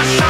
Russia!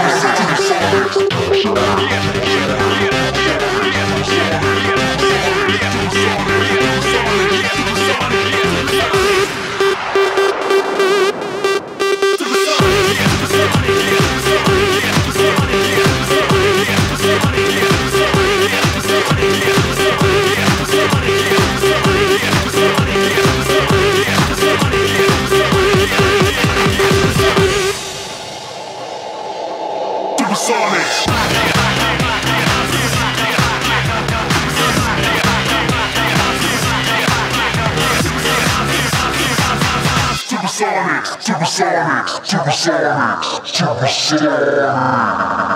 supersonic. Supersonics, Supersonics, Supersonics, Supersonics.